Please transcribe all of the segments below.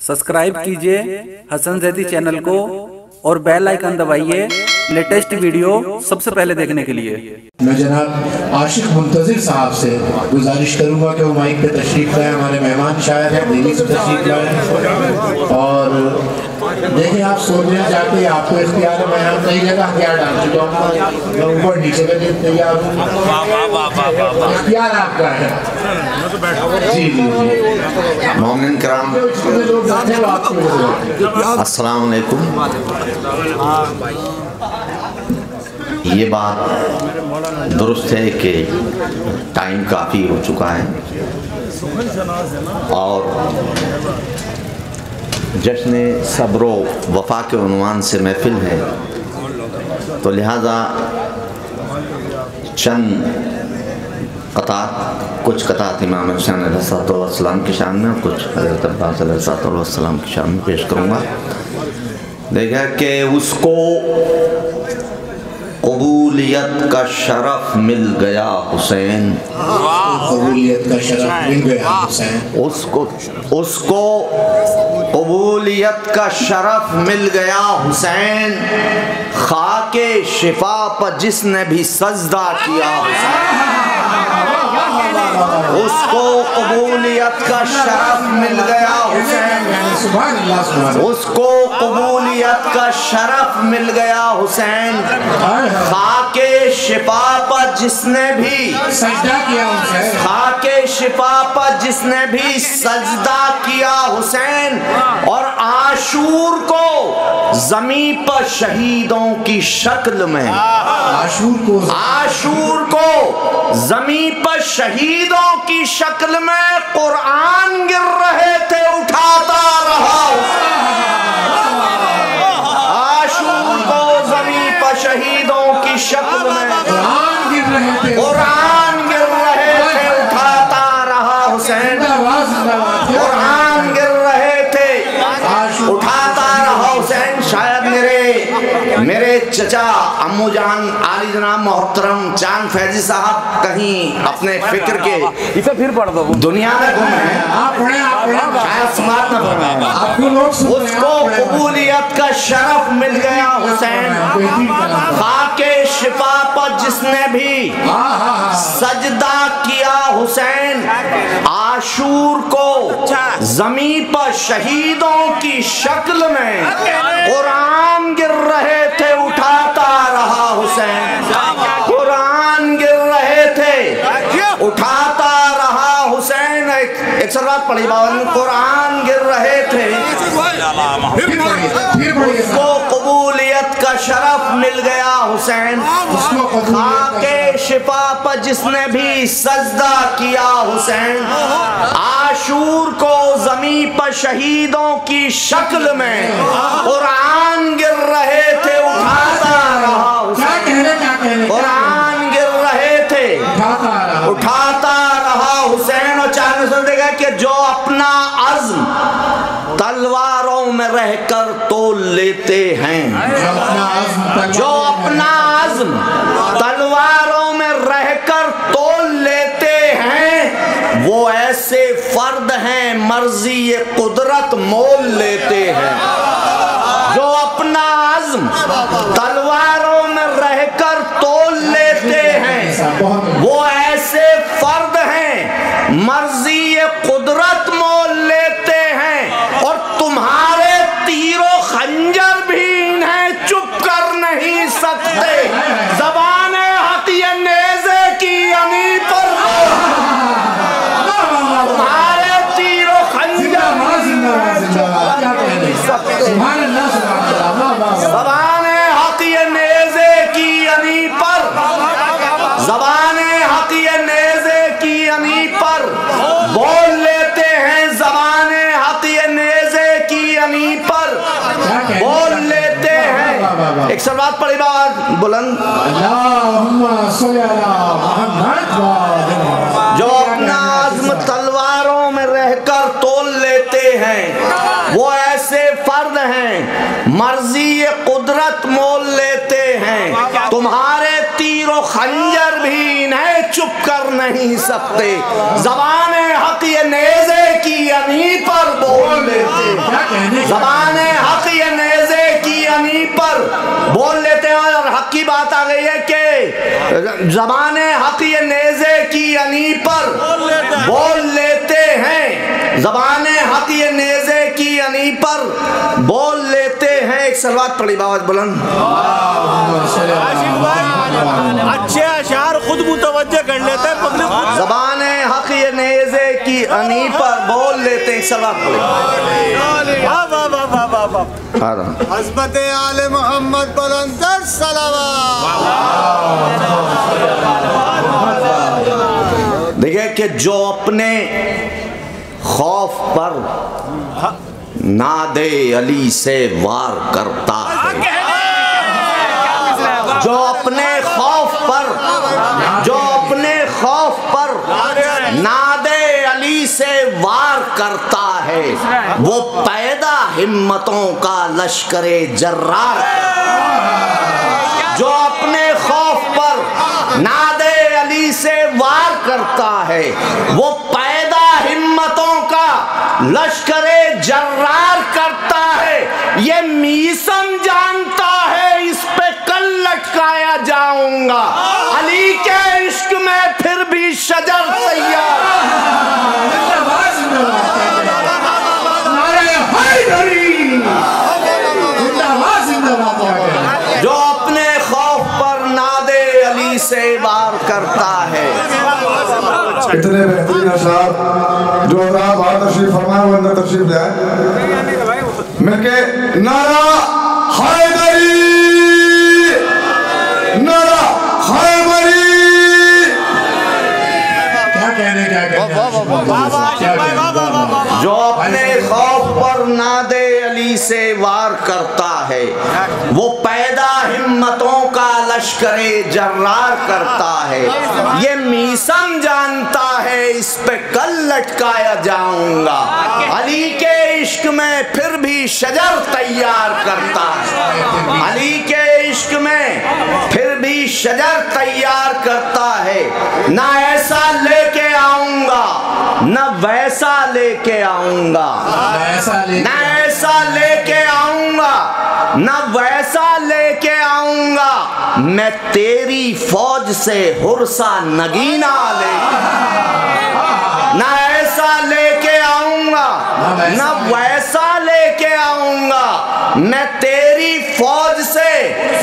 Subscribe कीजिए Hasan Zaidi channel को और बेल आइकन दबाइए। लेटेस्ट वीडियो सबसे पहले देखने के लिए। मैं जनाब आशिक मुंतजिर साहब से गुजारिश करूँगा कि वो माइक पे तशरीफ़ लाए। हमारे मेहमान शायद हैं दिल्ली से तशरीफ़ लाए। और देखिए आप सोच रहे हैं आपको इख्तियार है मैं यहाँ कई जगह हथियार डाल चुका हूँ। मैं ऊपर नीचे का लिए तैयार हूँ। इख्तियार आपका है। जी जी। जी मोमिन कराम। हैं। अस्सलाम वालेकुम। ये बात दुरुस्त है कि टाइम काफ़ी हो चुका है। और जश्न सब्रो वफा के उनवान से महफिल है। तो लिहाजा चंद कता कुछ कतात इमाम हुसैन सलाम की शान में कुछ हज़रत अब्बास की शान में पेश करूँगा। देखा कि उसको कबूलियत का शरफ मिल गया हुसैन। कबूलियत का शरफ मिल गया हुसैन। उसको उसको कबूलियत का शरफ मिल गया हुसैन। खाके शिफा पर जिसने भी सजदा किया हुसैन। उसको कबूलियत का शरफ मिल गया हुसैन। उसको कबूलियत का शरफ मिल गया हुसैन। खाके शिफा पर जिसने भी सजदा किया हुसैन। खाके शिफा पर जिसने भी सजदा किया हुसैन और आशूर को जमी पर शहीदों की शक्ल में। आशूर को आशूर को जमी पर शहीदों की शक्ल में कुरान गिर रहे चचा अम्मू जान आली जनाब मोहतरम चाँद फैजी साहब कहीं अपने फ़िक्र के इसे फिर पढ़ दो। दुनिया में गुम हैं आप पढ़े आप पढ़े शायद समाप्त न फरमाएगा आपको लोग सुन रहे हैं, उसको कबूलियत का शरफ मिल गया हुसैन। खाके शिफा पर जिसने भी हाँ हाँ हाँ। सजदा किया हुसैन आशूर को जमी पर शहीदों की शक्ल में कुरान गिर रहे थे उठाता रहा हुसैन। कुरान गिर रहे थे। उठाता रहा हुसैन एक एक सरवात पढ़ी बाबा कुरान गिर रहे थे। उसको कबूलियत का शरफ मिल गया हुसैन। खाके शिफा पर जिसने भी सजदा किया हुसैन। आशूर को जमी पर शहीदों की शक्ल में कुरान गिर रहे थे। उठाता रहा हुसैन। कुरान उठाता रहा। उठाता रहा हुसैन और चार में देगा कि जो अपना अज़्म तलवारों में रहकर तोल लेते हैं जो अपना अज़्म तलवारों में रहकर तोल लेते हैं वो ऐसे फर्द हैं मर्ज़ी ये कुदरत मोल लेते हैं। जो अपना अज़्म तलवारों में रहकर तोल लेते हैं एक सलवात पड़ी बात बुलंद। जो अपना आज़म तलवारों में रहकर तोल लेते हैं वो ऐसे फर्द हैं मर्ज़ी ये कुदरत मोल लेते हैं। तुम्हारे तीरों खंजर भी इन्हें चुप कर नहीं सकते। जबान हक ये नेजे की अनी पर बोल लेते पर बोल लेते हैं और हक की बात आ गई है कि जबान हक ये नेजे की अनी पर बोल लेते हैं। जबान हक ये नेजे की अनी पर बोल लेते हैं। एक सलवात पड़ी बाबा बुलंद। अच्छे अशार खुद मुतवजह कर लेते हैं जबान हक ये नेजे की अनी पर बोल लेते हैं सलाम हजबत आले मोहम्मद बुलंदर सलावा देखिए कि जो अपने खौफ पर नादे अली से वार करता है। से वार करता है। वो पैदा हिम्मतों का लश्कर जर्रार। जो अपने खौफ पर नादे अली से वार करता है, वो पैदा हिम्मतों का लश्कर जर्रार करता है। ये मीसम जानता है, इस पे कल लटकाया जाऊँगा। अली के इश्क में फिर भी शजर इतने बेहतरीन अशार जो आप बाहर तशरीफ़ फरमाए वो अंदर तशरीफ़ लाए। मैं मिलके नारा हैदरी कहने जो अपने खौफ पर नादे अली से वार करता है, वो पैदा हिम्मतों का लश्करे जर्रार करता है। ये मीसम जानता है, इस पे कल लटकाया जाऊँगा। अली के इश्क में फिर भी शजर तैयार करता है। अली के इश्क में फिर भी शजर तैयार करता है। ना ऐसा लेके न वैसा लेके आऊँगा। न ऐसा लेके आऊँगा। न वैसा लेके आऊँगा। मैं तेरी फौज से हुरसा नगीना ले। न ऐसा लेके आऊँगा। न वैसा लेके आऊँगा। मैं तेरी फौज से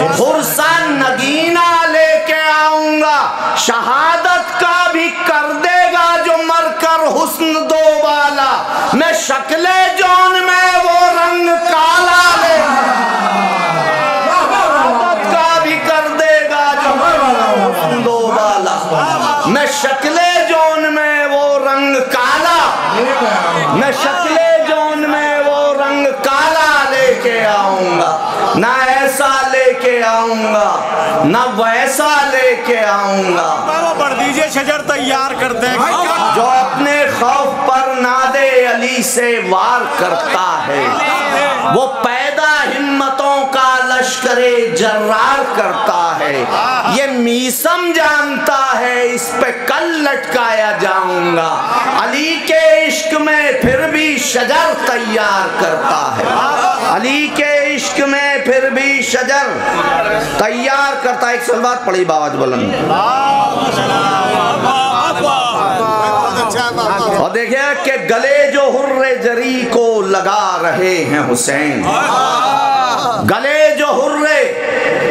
हुरसा नगीना लेके आऊँगा। शहादत शक्ले जौन में वो रंग काला ले का भी कर देगा जो दो वाला मैं शक्ले जौन में वो रंग काला। मैं शक्ले जौन में वो रंग काला लेके आऊँगा। ना ऐसा लेके आऊँगा ना वैसा लेके आऊँगा। पढ़ दीजिए शजर तैयार करते हैं। जो अपने अली से वार करता है। वो पैदा हिम्मतों का लश्कर जर्रार करता है। ये मीसम जानता है, इस पे कल लटकाया जाऊँगा। अली के इश्क में फिर भी शजर तैयार करता है। अली के इश्क में फिर भी शजर तैयार करता है। एक सलवात पड़ी बाबा बुलंद। और देखिए कि गले जो हुर्रे जरी को लगा रहे हैं हुसैन। गले जो हुर्रे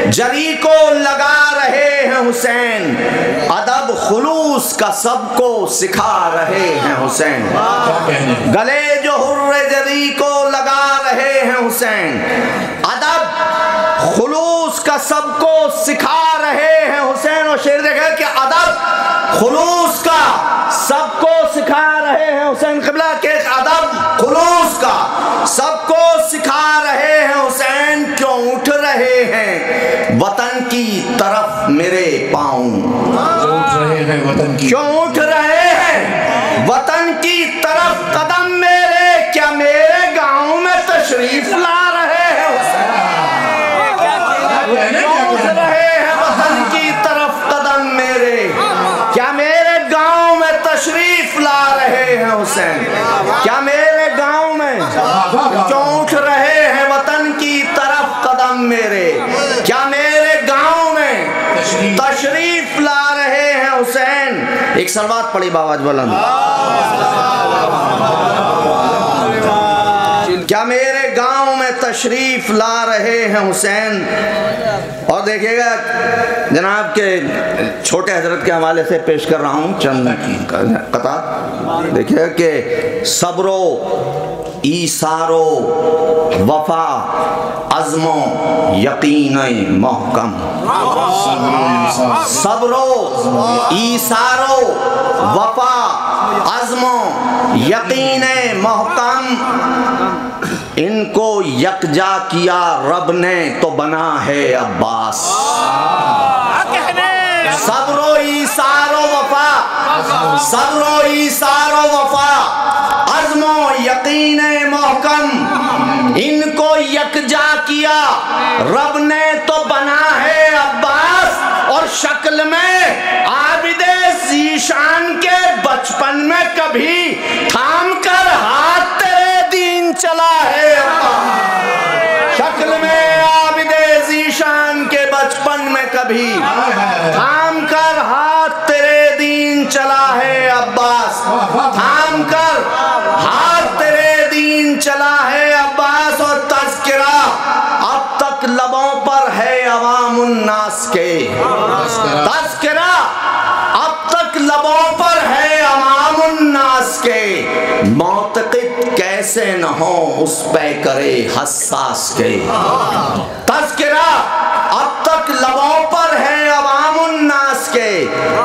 जरी को लगा रहे हैं हुसैन। अदब खुलूस का सबको सिखा रहे हैं हुसैन। गले जो हुर्रे जरी को लगा रहे हैं हुसैन। अदब खुलूस का सबको सिखा रहे हैं हुसैन। और शेर देखे कि अदब खुलूस रहे हैं हुसैन कबला के अदब खुलूस का। सबको सिखा रहे हैं हुसैन क्यों उठ रहे हैं? वतन की तरफ़ मेरे पाँव। उठ रहे हैं वतन की क्यों उठ रहे हैं? वतन की तरफ़ कदम मेरे। क्या मेरे गाँव में तशरीफ़ ला रहे हैं क्यों उठ रहे हैं? वतन की तरफ़ कदम मेरे। क्या मेरे गाँव में तशरीफ़ हैं हुसैन। क्या मेरे गाँव में उठ रहे हैं वतन की तरफ़ कदम मेरे? क्या मेरे गाँव में तशरीफ़ ला रहे हैं हुसैन? एक सलवात पड़ी बाबाज बुलंद। क्या मेरे गाँव में तशरीफ़ ला रहे हैं हुसैन? देखिएगा, जनाब के छोटे हज़रत के हवाले से पेश कर रहा हूँ, चंद कतार देखिएगा कि सब्रो, ईसारो, वफा, अज़मो यकीन महकम। सब्रो, ईसारो, वफा, अज़मो यकीन महकम। इनको यकजा किया रब ने तो बना है अब्बास। सब्रो ईसारो वफा। सब्रो ईसारो वफा। अज़मो यकीन मोहकम। इनको यकजा किया। रब ने तो बना है अब्बास। और शक्ल में आबिदे जीशान के बचपन में कभी चला है शक्ल में आबिदे जीशान के बचपन में कभी। थाम कर हाथ तेरे दीन चला है अब्बास। थाम कर हाथ तेरे दीन चला है अब्बास और तस्करा अब तक लबों पर है अवाम उन्नास के। तस्करा अब तक लबों पर है अवाम उन्नास के। मोतकिद कैसे न हो, उस पे करे हसास के। तस्करा, अब तक लबों पर है अवाम उन्नास के।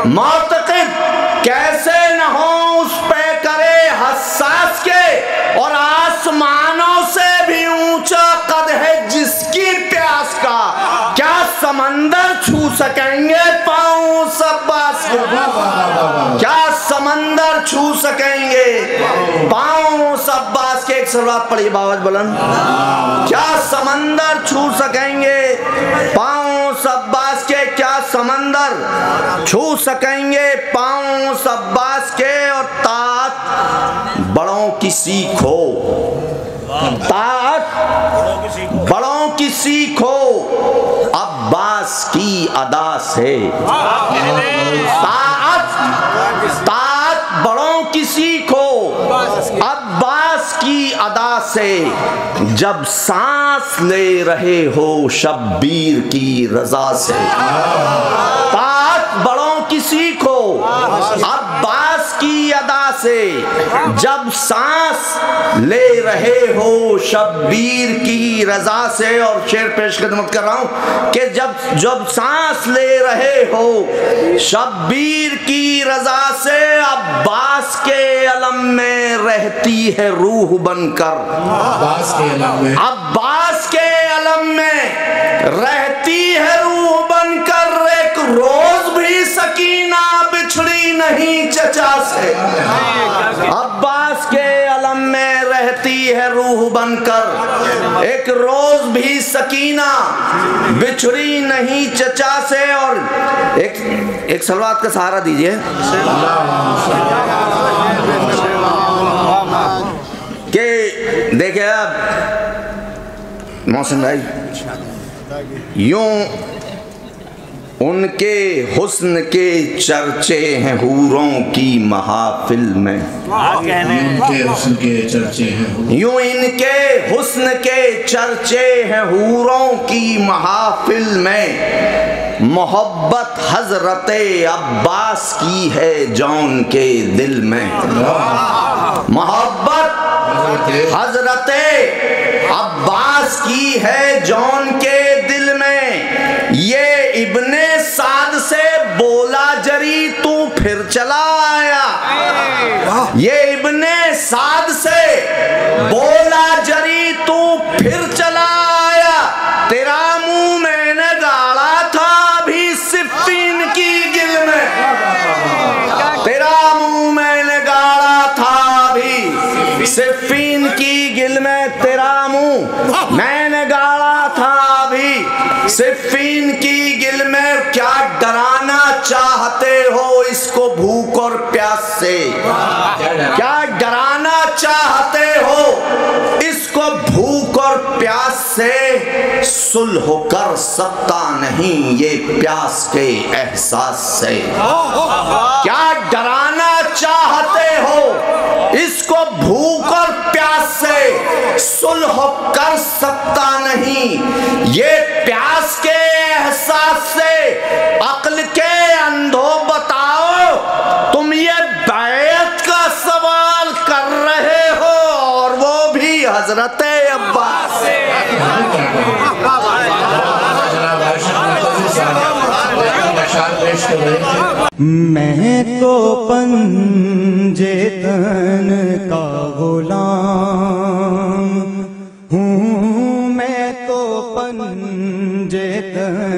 मोतकिद कैसे न हो, उस पे करे हसास के। और आसमानों से भी ऊँचा कद है जिसकी प्यास का। समंदर छू सकेंगे पाओ सब बास क्या समंदर छू सकेंगे? पाओ सब बास के। एक सलवात पड़ी बाबा बुलंद क्या समंदर छू सकेंगे? पाओ सब बास के। क्या समंदर छू सकेंगे? पाओ सब बास के। और तात बड़ों की सीखो बड़ों की सीखो। अब्बास की अदा से तात तात बड़ों की सीखो। अब्बास की अदा से जब सांस ले रहे हो, शब्बीर की रजा से। तात से जब सांस ले रहे हो शब्बीर की रजा से और शेर पेश खदमत कर रहा हूँ कि जब जब सांस ले रहे हो शब्बीर की रजा से अब्बास के अलम में रहती है रूह बनकर। अब्बास के अलम में। अब्बास के अलम में रहती है चचा से अब्बास के अलम में रहती है रूह बनकर। एक रोज भी सकीना बिछड़ी नहीं चचा से और एक एक सलवात का सहारा दीजिए। के देखे अब मोहसिन भाई, यूँ उनके हुस्न के चर्चे हैं हूरों की महाफिल में। उनके हुस्न के चर्चे हैं यूँ इनके हुस्न के चर्चे हैं हूरों की महाफिल में। मोहब्बत हज़रत अब्बास की है जौन के दिल में। मोहब्बत हज़रत अब्बास की है जौन के दिल में। ये इब्ने जरी तू फिर चला आया। ये इब्ने साद से बोला जरी तू फिर चला आया। तेरा मुँह मैंने गाड़ा था अभी सिफीन की गिल में। तेरा मुँह मैंने गाड़ा था अभी सिफीन की गिल में। तेरा मुँह मैंने गाड़ा था अभी सिफीन की गिल में। क्या डराना चाहते हो इसको भूख और प्यास से? क्या डराना चाहते हो इसको भूख और प्यास से? सुलह कर सकता नहीं ये प्यास के एहसास से। क्या डराना चाहते हो इसको भूख और प्यास से? सुलह कर सकता नहीं ये प्यास के एहसास से। कर रहे मैं तो पंजे तन का गुलाम हूँ मैं तो पंजे तन